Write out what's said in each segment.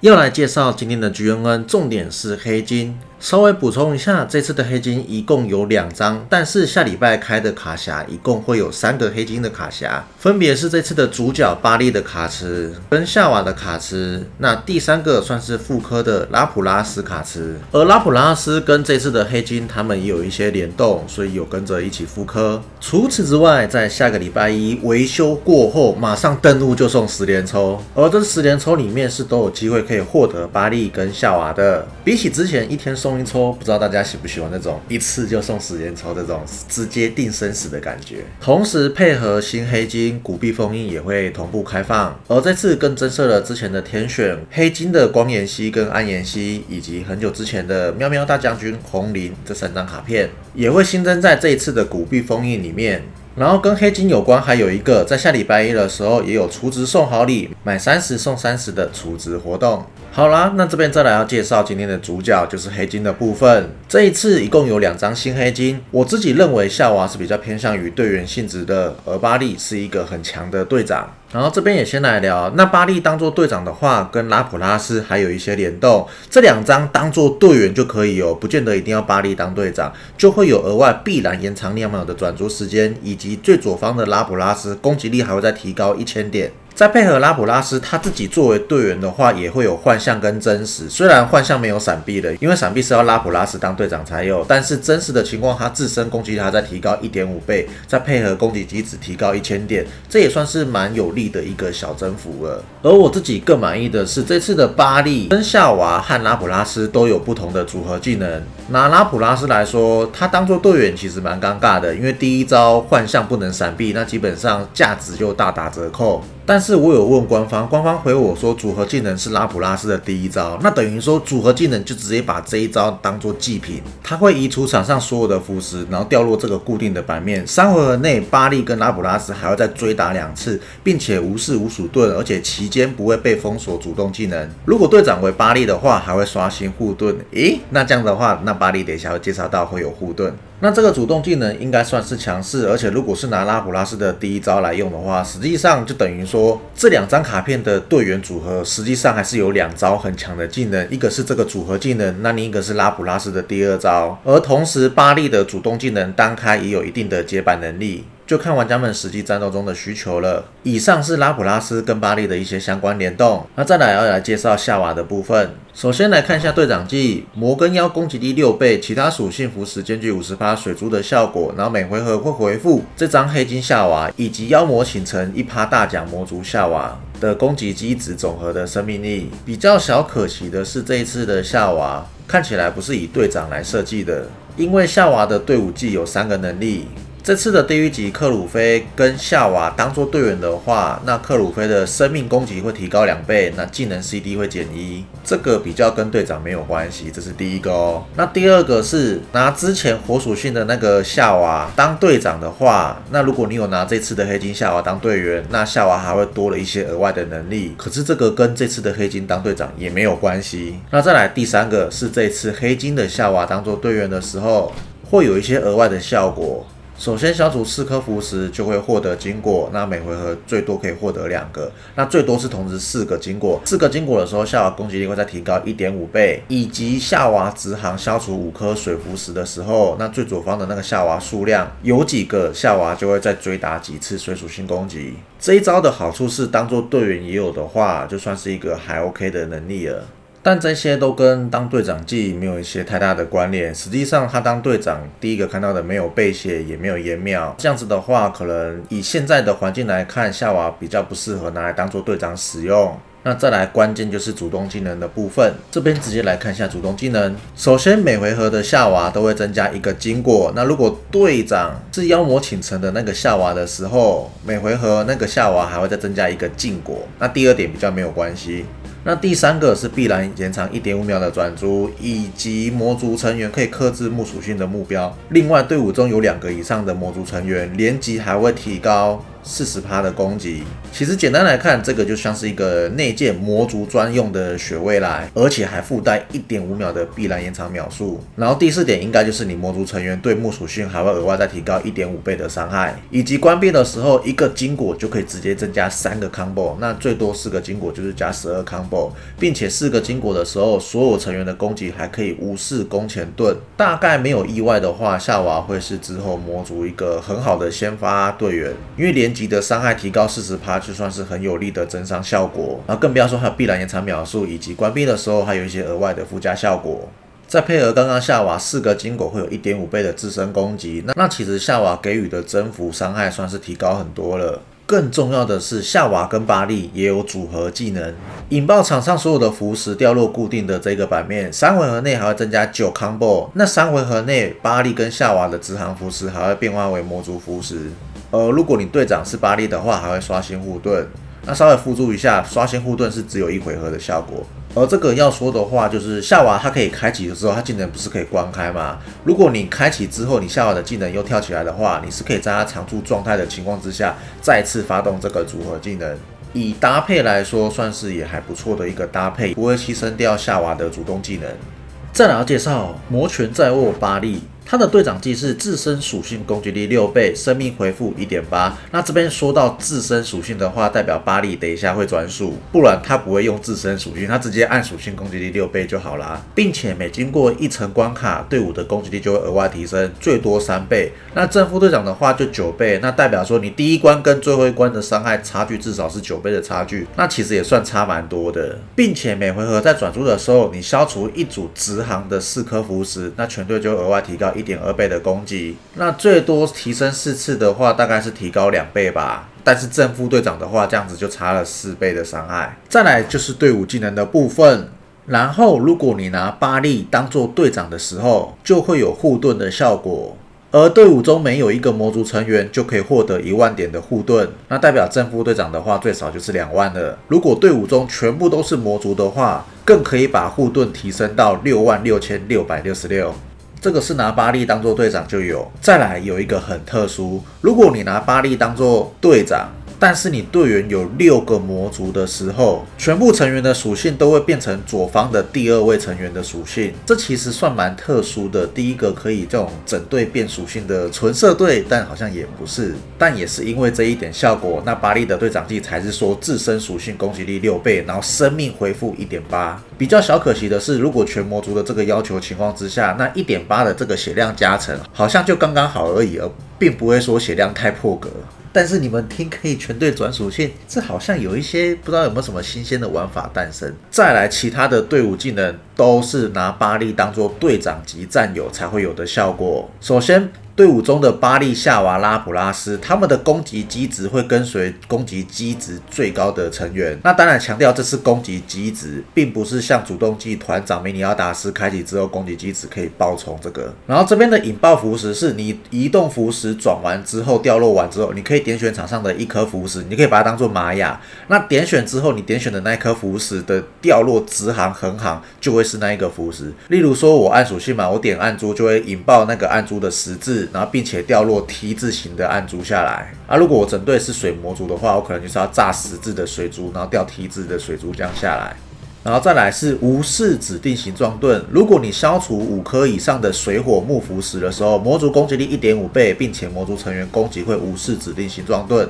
要来介绍今天的 GNN，重点是黑金。稍微补充一下，这次的黑金一共有两张，但是下礼拜开的卡匣一共会有三个黑金的卡匣，分别是这次的主角巴利的卡池跟夏娃的卡池。那第三个算是复刻的拉普拉斯卡池，而拉普拉斯跟这次的黑金他们也有一些联动，所以有跟着一起复刻。除此之外，在下个礼拜一维修过后，马上登录就送十连抽，而这十连抽里面是都有机会可以获得巴利跟夏娃的，比起之前一天送。送一抽，不知道大家喜不喜欢那种一次就送十连抽这种直接定生死的感觉。同时配合新黑金古币封印也会同步开放，而这次更增设了之前的天选黑金的光岩蜥跟暗岩蜥，以及很久之前的喵喵大将军红林这三张卡片，也会新增在这一次的古币封印里面。然后跟黑金有关，还有一个在下礼拜一的时候也有储值送好礼，买三十送三十的储值活动。好啦，那这边再来要介绍今天的主角，就是黑金的部分。这一次一共有两张新黑金，我自己认为夏娃是比较偏向于队员性质的，而巴利是一个很强的队长。然后这边也先来聊，那巴利当做队长的话，跟拉普拉斯还有一些联动，这两张当做队员就可以哦，不见得一定要巴利当队长，就会有额外必然延长两秒的转足时间，以及最左方的拉普拉斯攻击力还会再提高一千点。再配合拉普拉斯他自己作为队员的话，也会有幻象跟真实。虽然幻象没有闪避的，因为闪避是要拉普拉斯当队长才有，但是真实的情况，他自身攻击力还在提高一点五倍，再配合攻击机制提高一千点，这也算是蛮有利的一个小增幅了。而我自己更满意的是，这次的巴利跟夏娃和拉普拉斯都有不同的组合技能。拿拉普拉斯来说，他当做队员其实蛮尴尬的，因为第一招幻象不能闪避，那基本上价值就大打折扣。但是我有问官方，官方回我说组合技能是拉普拉斯的第一招，那等于说组合技能就直接把这一招当做祭品，它会移除场上所有的符石，然后掉落这个固定的版面。三回合内，巴利跟拉普拉斯还要再追打两次，并且无视无鼠盾，而且期间不会被封锁主动技能。如果队长为巴利的话，还会刷新护盾。诶，那这样的话，那巴利等一下会介绍到会有护盾。那这个主动技能应该算是强势，而且如果是拿拉普拉斯的第一招来用的话，实际上就等于说这两张卡片的队员组合，实际上还是有两招很强的技能，一个是这个组合技能，那另一个是拉普拉斯的第二招，而同时巴利的主动技能单开也有一定的接板能力。就看玩家们实际战斗中的需求了。以上是拉普拉斯跟巴利的一些相关联动。那再来要来介绍夏娃的部分。首先来看一下队长技，摩根妖攻击力六倍，其他属性符时间具五十趴水珠的效果，然后每回合会回复这张黑金夏娃以及妖魔倾城一趴大奖魔族夏娃的攻击机值总和的生命力。比较小可惜的是这一次的夏娃看起来不是以队长来设计的，因为夏娃的队伍技有三个能力。这次的地狱级克鲁菲跟夏娃当做队员的话，那克鲁菲的生命攻击会提高两倍，那技能 CD 会减一，这个比较跟队长没有关系，这是第一个哦。那第二个是拿之前火属性的那个夏娃当队长的话，那如果你有拿这次的黑金夏娃当队员，那夏娃还会多了一些额外的能力。可是这个跟这次的黑金当队长也没有关系。那再来第三个是这次黑金的夏娃当做队员的时候，会有一些额外的效果。首先，消除四颗符石就会获得金果，那每回合最多可以获得两个，那最多是同时四个金果。四个金果的时候，夏娃攻击力会再提高一点五倍，以及夏娃直航消除五颗水符石的时候，那最左方的那个夏娃数量有几个，夏娃就会再追打几次水属性攻击。这一招的好处是，当做队员也有的话，就算是一个还 OK 的能力了。但这些都跟当队长技没有一些太大的关联。实际上，他当队长第一个看到的没有背血，也没有烟庙。这样子的话，可能以现在的环境来看，夏娃比较不适合拿来当做队长使用。那再来，关键就是主动技能的部分。这边直接来看一下主动技能。首先，每回合的夏娃都会增加一个金果。那如果队长是妖魔倾城的那个夏娃的时候，每回合那个夏娃还会再增加一个禁果。那第二点比较没有关系。那第三个是必然延长一点五秒的转租，以及魔族成员可以克制木属性的目标。另外，队伍中有两个以上的魔族成员，连级还会提高四十趴的攻击。其实简单来看，这个就像是一个内建魔族专用的血未来，而且还附带一点五秒的必然延长秒数。然后第四点应该就是你魔族成员对木属性还会额外再提高一点五倍的伤害，以及关闭的时候一个金果就可以直接增加三个 combo，那最多四个金果就是加十二 combo，并且四个金果的时候，所有成员的攻击还可以无视攻前盾。大概没有意外的话，夏娃会是之后魔族一个很好的先发队员，因为连级的伤害提高四十趴。就算是很有力的增伤效果，然后更不要说还有必然延长秒数，以及关闭的时候还有一些额外的附加效果。再配合刚刚夏娃四个金果会有一点五倍的自身攻击，那那其实夏娃给予的增幅伤害算是提高很多了。更重要的是，夏娃跟巴利也有组合技能，引爆场上所有的符石掉落固定的这个版面，三回合内还会增加九 combo。那三回合内，巴利跟夏娃的直航符石还会变化为魔族符石。呃，如果你队长是巴利的话，还会刷新护盾。那稍微辅助一下，刷新护盾是只有一回合的效果。而这个要说的话，就是夏娃它可以开启的时候，它技能不是可以关开吗？如果你开启之后，你夏娃的技能又跳起来的话，你是可以在它常驻状态的情况之下，再次发动这个组合技能。以搭配来说，算是也还不错的一个搭配，不会牺牲掉夏娃的主动技能。再来介绍魔拳在握巴利。他的队长技是自身属性攻击力六倍，生命回复一点八。那这边说到自身属性的话，代表巴利等一下会转属，不然他不会用自身属性，他直接按属性攻击力六倍就好啦。并且每经过一层关卡，队伍的攻击力就会额外提升，最多三倍。那正副队长的话就九倍，那代表说你第一关跟最后一关的伤害差距至少是九倍的差距，那其实也算差蛮多的。并且每回合在转出的时候，你消除一组直航的四颗符石，那全队就额外提高。一点二倍的攻击，那最多提升四次的话，大概是提高两倍吧。但是正副队长的话，这样子就差了四倍的伤害。再来就是队伍技能的部分，然后如果你拿巴利当做队长的时候，就会有护盾的效果。而队伍中每有一个魔族成员，就可以获得一万点的护盾。那代表正副队长的话，最少就是两万了。如果队伍中全部都是魔族的话，更可以把护盾提升到六万六千六百六十六。这个是拿巴利当做队长就有，再来有一个很特殊，如果你拿巴利当做队长。但是你队员有六个魔族的时候，全部成员的属性都会变成左方的第二位成员的属性，这其实算蛮特殊的。第一个可以这种整队变属性的纯色队，但好像也不是。但也是因为这一点效果，那巴利的队长技才是说自身属性攻击力六倍，然后生命恢复一点八。比较小可惜的是，如果全魔族的这个要求情况之下，那一点八的这个血量加成好像就刚刚好而已，而并不会说血量太破格。但是你们听可以全队转属性，这好像有一些不知道有没有什么新鲜的玩法诞生。再来，其他的队伍技能都是拿巴利当做队长级战友才会有的效果。首先。队伍中的巴利、夏娃、拉普拉斯，他们的攻击机值会跟随攻击机值最高的成员。那当然强调这是攻击机值，并不是像主动技团长梅尼奥达斯开启之后攻击机值可以爆冲这个。然后这边的引爆符石是你移动符石转完之后掉落完之后，你可以点选场上的一颗符石，你可以把它当做玛雅。那点选之后，你点选的那颗符石的掉落直行横行就会是那一个符石。例如说我按属性嘛，我点暗珠就会引爆那个暗珠的十字。然后并且掉落 T 字形的暗珠下来啊！如果我整队是水魔族的话，我可能就是要炸十字的水珠，然后掉 T 字的水珠这样下来。然后再来是无视指定形状盾，如果你消除五颗以上的水火木符石的时候，魔族攻击力一点五倍，并且魔族成员攻击会无视指定形状盾。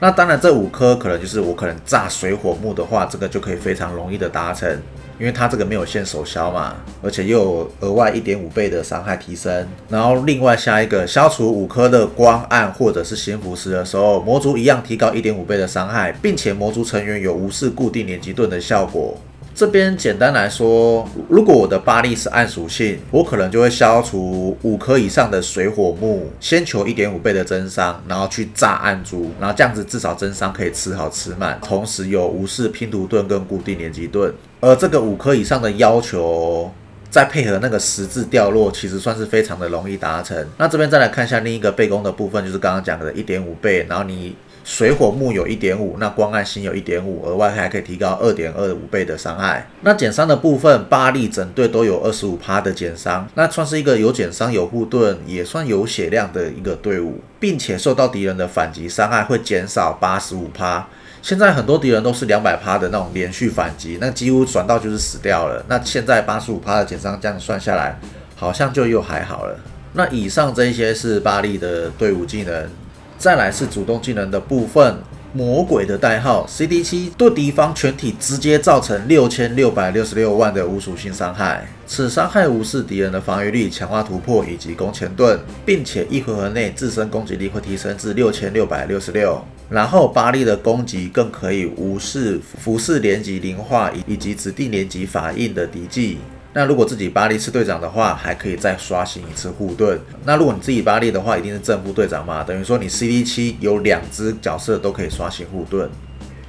那当然这五颗可能就是我可能炸水火木的话，这个就可以非常容易的达成。因为它这个没有限手消嘛，而且又有额外一点五倍的伤害提升，然后另外下一个消除五颗的光暗或者是仙符石的时候，魔族一样提高一点五倍的伤害，并且魔族成员有无视固定连击盾的效果。这边简单来说，如果我的巴利是暗属性，我可能就会消除五颗以上的水火木，先求一点五倍的增伤，然后去炸暗珠，然后这样子至少增伤可以吃好吃满，同时有无视拼图盾跟固定连击盾。而这个五颗以上的要求，再配合那个十字掉落，其实算是非常的容易达成。那这边再来看一下另一个背攻的部分，就是刚刚讲的一点五倍，然后你。水火木有一点五，那光暗星有一点五，额外还可以提高二点二五倍的伤害。那减伤的部分，巴利整队都有二十五趴的减伤，那算是一个有减伤、有护盾，也算有血量的一个队伍，并且受到敌人的反击伤害会减少八十五趴。现在很多敌人都是两百趴的那种连续反击，那几乎转到就是死掉了。那现在八十五趴的减伤，这样算下来，好像就又还好了。那以上这一些是巴利的队伍技能，再来是主动技能的部分。魔鬼的代号 CD 七对敌方全体直接造成六千六百六十六万的无属性伤害，此伤害无视敌人的防御力、强化突破以及攻前盾，并且一回合内自身攻击力会提升至六千六百六十六。然后巴利的攻击更可以无视服饰连级灵化以以及指定连级法印的敌技。那如果自己巴利是队长的话，还可以再刷新一次护盾。那如果你自己巴利的话，一定是正副队长嘛，等于说你 CD 七有两只角色都可以刷新护盾。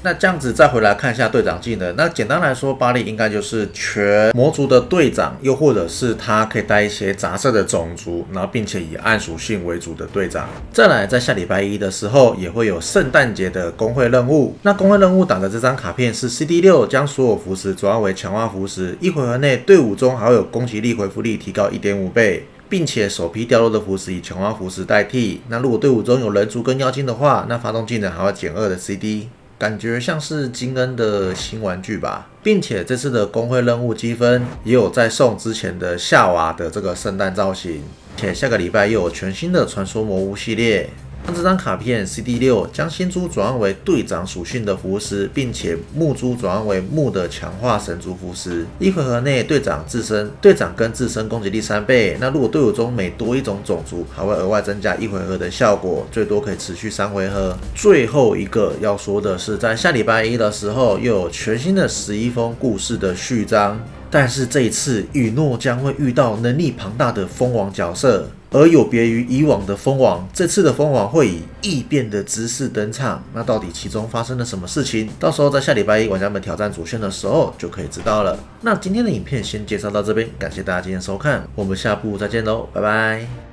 那这样子再回来看一下队长技能，那简单来说，巴利应该就是全魔族的队长，又或者是他可以带一些杂色的种族，然后并且以暗属性为主的队长。再来，在下礼拜一的时候，也会有圣诞节的工会任务。那工会任务打的这张卡片是 CD 六，将所有符石转换为强化符石，一回合内队伍中还有攻击力回复力提高一点五倍，并且首批掉落的符石以强化符石代替。那如果队伍中有人族跟妖精的话，那发动技能还会减二的 CD。感觉像是金恩的新玩具吧，并且这次的工会任务积分也有在送之前的夏娃的这个圣诞造型，且下个礼拜又有全新的传说魔物系列。这张卡片 CD 六将星珠转换为队长属性的符师，并且木珠转换为木的强化神珠符师。一回合内，队长自身队长跟自身攻击力三倍。那如果队伍中每多一种种族，还会额外增加一回合的效果，最多可以持续三回合。最后一个要说的是，在下礼拜一的时候，又有全新的十一封故事的序章。但是这一次，雨诺将会遇到能力庞大的蜂王角色。而有别于以往的蜂王，这次的蜂王会以异变的姿势登场。那到底其中发生了什么事情？到时候在下礼拜一玩家们挑战主线的时候就可以知道了。那今天的影片先介绍到这边，感谢大家今天收看，我们下部再见喽，拜拜。